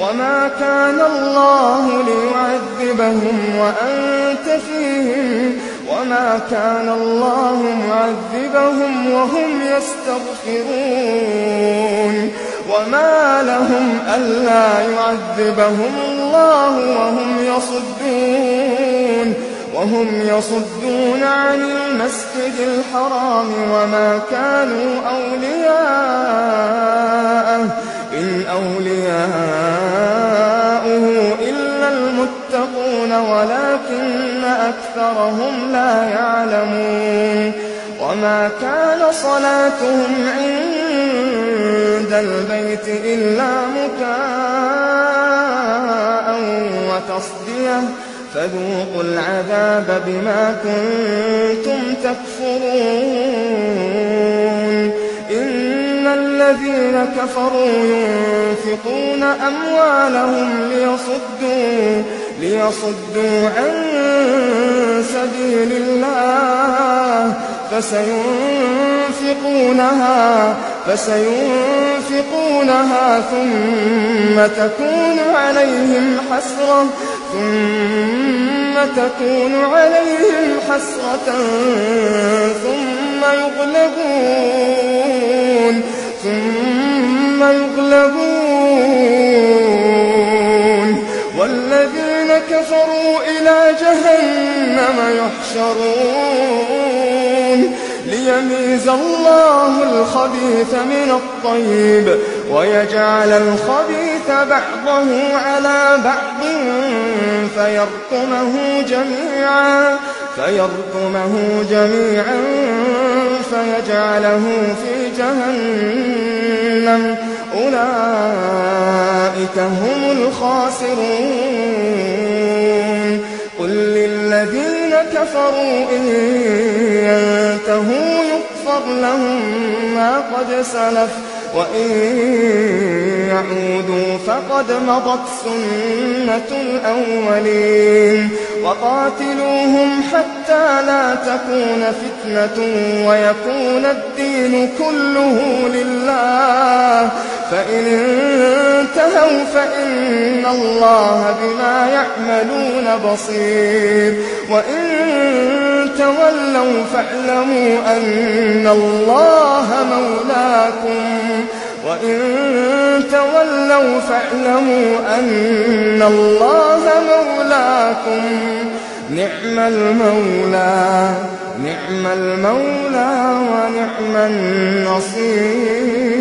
وما كان الله ليعذبهم وأنت فيهم وما كان الله معذبهم وهم يستغفرون وما لهم ألا يعذبهم الله وهم يصدون وهم يصدون عن المسجد الحرام وما كانوا أولياءه إن أولياؤه ولكن أكثرهم لا يعلمون وما كان صلاتهم عند البيت إلا مكاء وتصدية فذوقوا العذاب بما كنتم تكفرون إن الذين كفروا ينفقون أموالهم ليصدوا ليصدوا عن سبيل الله فسينفقونها فسينفقونها ثم تكون عليهم حسرة ثم تكون عليهم حسرة ثم يغلبون ثم يغلبون جهنم يحشرون. ليميز الله الخبيث من الطيب ويجعل الخبيث بعضه على بعض فيرقمه جميعا فيرقمه جميعا فيجعله في جهنم. أولئك هم الخاسرون. قل للذين كفروا إن ينتهوا يغفر لهم ما قد سلف وإن يعودوا فقد مضت سنة الأولين وقاتلوهم حتى لا تكون فتنة ويكون الدين كله لله فإن فإن الله بما يعملون بصير. وإن تولوا فاعلموا أن الله مولاكم. وإن تولوا فاعلموا أن الله مولاكم. نعم المولى نعم المولى ونعم النصير.